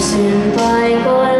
xin vai con